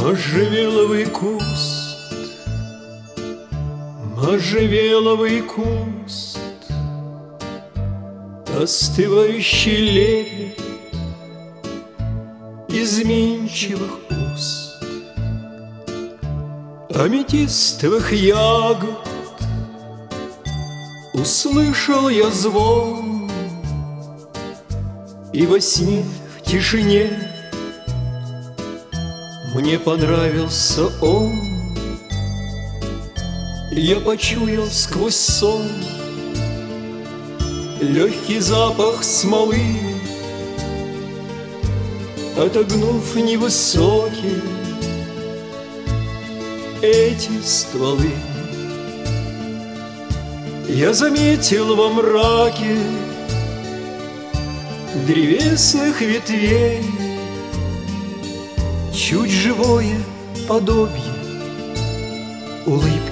Можжевеловый куст, можжевеловый куст, Остывающий лепет изменчивых уст, Аметистовых ягод. Услышал я звон, И во сне в тишине Мне понравился он. Я почуял сквозь сон Легкий запах смолы, Отогнув невысокие Эти стволы. Я заметил во мраке Древесных ветвей Чуть живое подобие Улыбки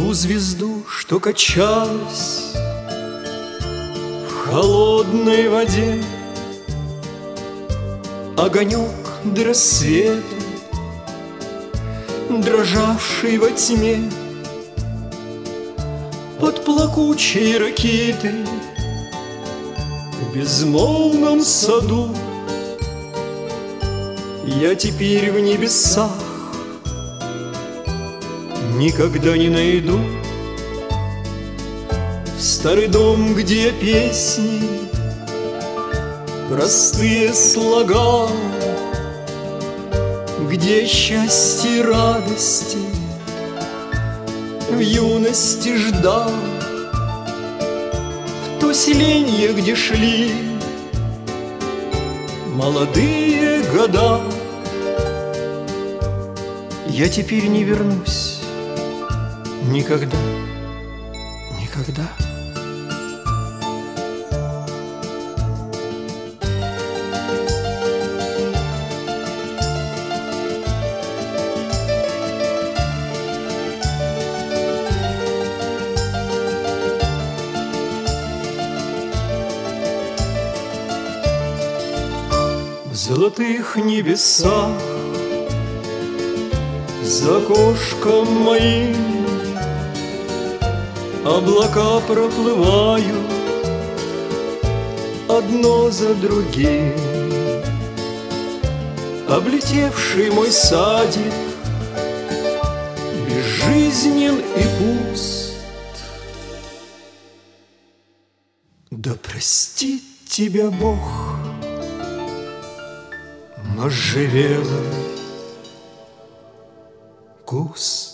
Ту звезду, что качалась В холодной воде. Огонек до рассвета Дрожавший во тьме. Под плакучей ракетой В безмолвном саду Я теперь в небесах никогда не найду. В старый дом, где песни Простые слога Где счастье радости В юности ждал В то селенье, где шли Молодые года Я теперь не вернусь Никогда, никогда. В золотых небесах За окошком моим Облака проплывают одно за другим. Облетевший мой садик Безжизнен и пуст. Да простит тебя Бог Можжевелый куст